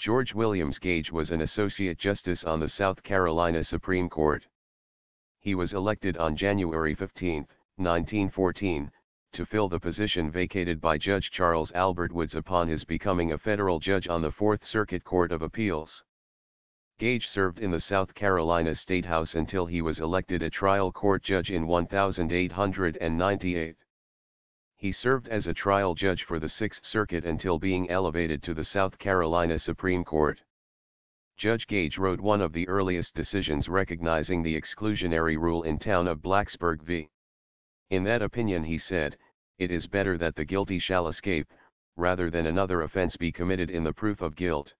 George Williams Gage was an Associate Justice on the South Carolina Supreme Court. He was elected on January 15, 1914, to fill the position vacated by Judge Charles Albert Woods upon his becoming a federal judge on the Fourth Circuit Court of Appeals. Gage served in the South Carolina State House until he was elected a trial court judge in 1898. He served as a trial judge for the Sixth Circuit until being elevated to the South Carolina Supreme Court. Judge Gage wrote one of the earliest decisions recognizing the exclusionary rule in town of Blacksburg v. In that opinion he said, it is better that the guilty shall escape, rather than another offense be committed in the proof of guilt.